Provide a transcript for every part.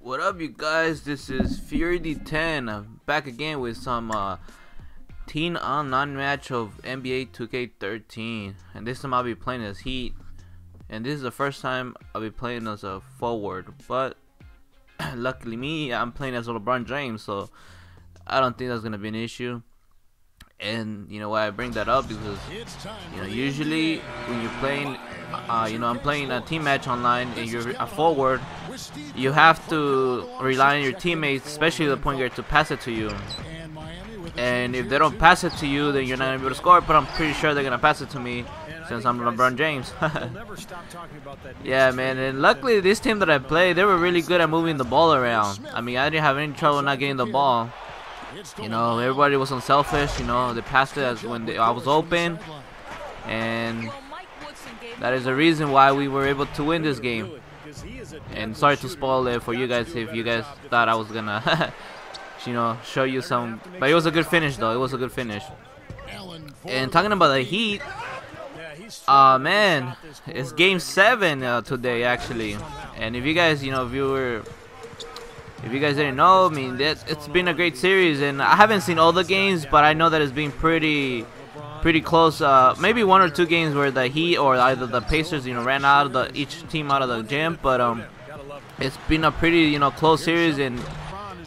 What up, you guys? This is Fearad10 I'm back again with some uh, teen online match of NBA 2K13, and this time I'll be playing as Heat, and this is the first time I'll be playing as a forward. But luckily me, I'm playing as LeBron James, so I don't think that's gonna be an issue. And you know why I bring that up because you know usually when you're playing, uh, you know I'm playing a team match online and you're a forward, you have to rely on your teammates, especially the point guard, to pass it to you. And if they don't pass it to you, then you're not gonna be able to score. But I'm pretty sure they're gonna pass it to me since I'm LeBron James. yeah, man. And luckily, this team that I played, they were really good at moving the ball around. I mean, I didn't have any trouble not getting the ball. You know, everybody was unselfish. You know, they passed it as when they, I was open, and that is the reason why we were able to win this game. And sorry to spoil it for you guys if you guys thought I was gonna, you know, show you some. But it was a good finish, though. It was a good finish. And talking about the Heat, uh man, it's Game Seven uh, today actually. And if you guys, you know, if you were if you guys didn't know, I mean, it's been a great series, and I haven't seen all the games, but I know that it's been pretty, pretty close. Uh, maybe one or two games where the Heat or either the Pacers, you know, ran out of the each team out of the gym, but um, it's been a pretty, you know, close series, and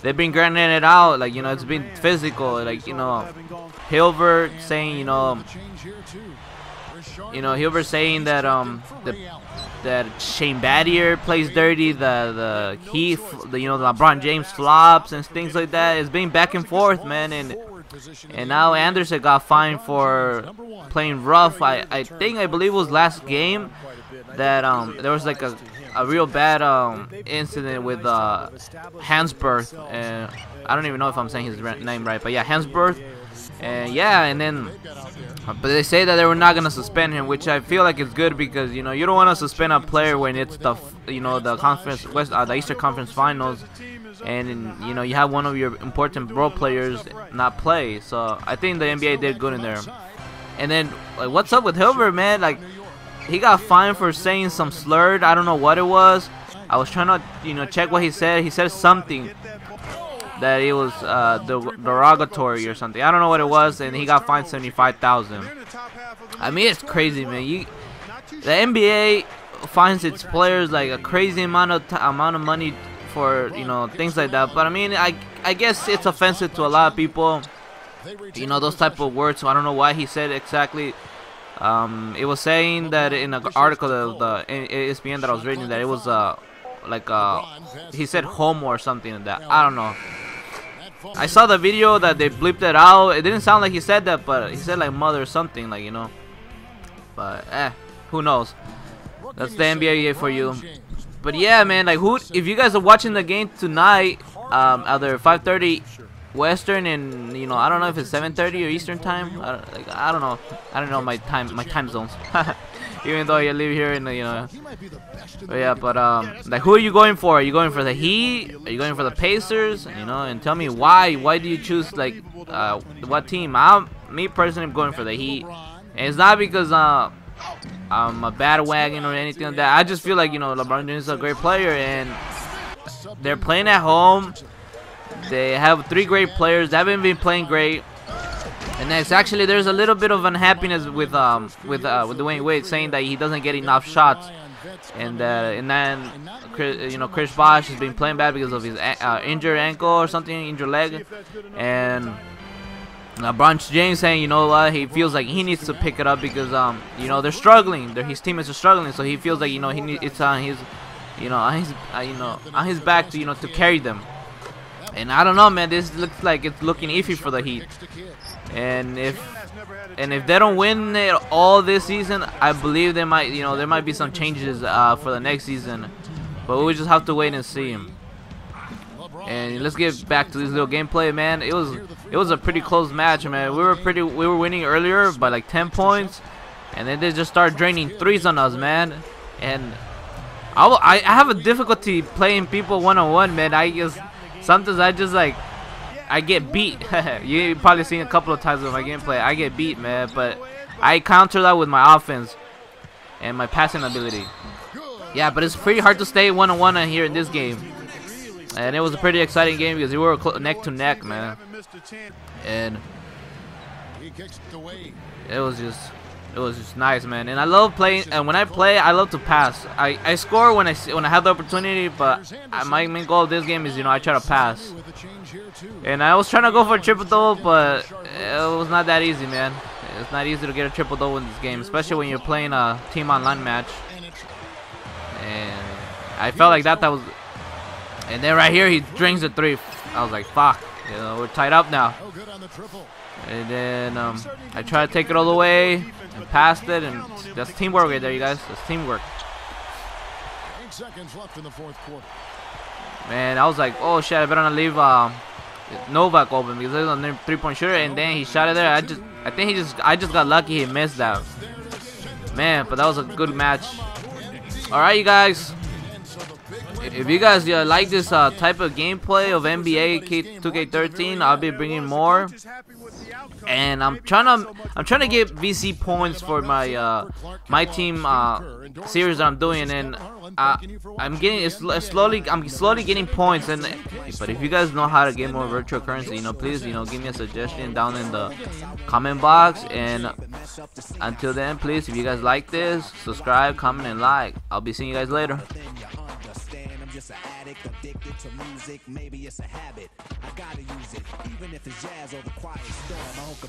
they've been grinding it out. Like you know, it's been physical. Like you know, Hibbert saying, you know, you know, Hibbert saying that um the that Shane Battier plays dirty, the the Heat, the, you know, the LeBron James flops and things like that. It's been back and forth, man, and and now Andersen got fined for playing rough. I I think I believe it was last game that um there was like a a real bad um incident with uh Hansbrough, and I don't even know if I'm saying his name right, but yeah, Hansbrough, and yeah, and then but they say that they were not gonna suspend him, which I feel like is good because you know you don't want to suspend a player when it's the you know the conference West uh, the Eastern Conference Finals, and you know you have one of your important role players not play. So I think the NBA did good in there. And then like what's up with Hibbert, man? Like he got fined for saying some slurred. I don't know what it was. I was trying to you know check what he said. He said something that it was uh, derogatory or something. I don't know what it was, and he got fined seventy-five thousand. I mean, it's crazy, man. You, the NBA finds its players like a crazy amount of amount of money for you know things like that. But I mean, I I guess it's offensive to a lot of people. You know those type of words. So I don't know why he said exactly. Um, it was saying that in an article of the ESPN that I was reading that it was uh like uh he said homo or something like that. I don't know. I saw the video that they bleeped it out. It didn't sound like he said that, but he said like mother or something, like you know. But eh, who knows? That's the NBA for you. But yeah, man, like who? If you guys are watching the game tonight, um, either 5:30 Western and you know I don't know if it's 7:30 or Eastern time. I don't, like, I don't know. I don't know my time my time zones. Even though you live here in the you know. But yeah, but um, like who are you going for? Are you going for the Heat? Are you going for the Pacers? You know, and tell me why. Why do you choose like uh what team? I'm me personally I'm going for the Heat, and it's not because uh I'm a bad wagon or anything like that. I just feel like you know LeBron James is a great player and they're playing at home. They have three great players. They haven't been playing great. And next, actually, there's a little bit of unhappiness with um with uh with Dwyane Wade saying that he doesn't get enough shots, and uh, and then you know Chris Bosh has been playing bad because of his uh, injured ankle or something, injured leg, and. LeBron James saying, you know what, he feels like he needs to pick it up because, um, you know, they're struggling. They're, his teammates are struggling, so he feels like, you know, he need, it's on his, you know, on his, uh, you know, on his back to, you know, to carry them. And I don't know, man. This looks like it's looking iffy for the Heat. And if and if they don't win it all this season, I believe they might, you know, there might be some changes uh, for the next season. But we just have to wait and see. And let's get back to this little gameplay, man. It was it was a pretty close match, man. We were pretty we were winning earlier by like 10 points, and then they just started draining threes on us, man. And I, I have a difficulty playing people one on one, man. I just sometimes I just like I get beat. you probably seen a couple of times with my gameplay. I get beat, man, but I counter that with my offense and my passing ability. Yeah, but it's pretty hard to stay one on one here in this game. and it was a pretty exciting game because we were neck to neck, man. And it was just it was just nice, man. And I love playing. And when I play, I love to pass. I, I score when I when I have the opportunity, but I, my main goal of this game is you know I try to pass. And I was trying to go for a triple double, but it was not that easy, man. It's not easy to get a triple double in this game, especially when you're playing a team online match. And I felt like that that was. And then right here he drinks a three. I was like, fuck. You know, we're tied up now. And then um, I try to take it all the way and passed it, and that's teamwork right there, you guys. That's teamwork. Eight seconds left in the fourth quarter. Man, I was like, oh shit, I better not leave um, Novak open because there's a three-point shooter, and then he shot it there. I just, I think he just, I just got lucky he missed that. Man, but that was a good match. All right, you guys. If you guys uh, like this uh, type of gameplay of NBA 2K13, I'll be bringing more. And I'm trying to I'm trying to get VC points for my uh, my team uh, series that I'm doing, and uh, I'm getting slowly I'm slowly getting points. And but if you guys know how to get more virtual currency, you know, please you know give me a suggestion down in the comment box. And until then, please, if you guys like this, subscribe, comment, and like. I'll be seeing you guys later just an addict, addicted to music. Maybe it's a habit. I gotta use it, even if it's jazz or the quiet storm. I hope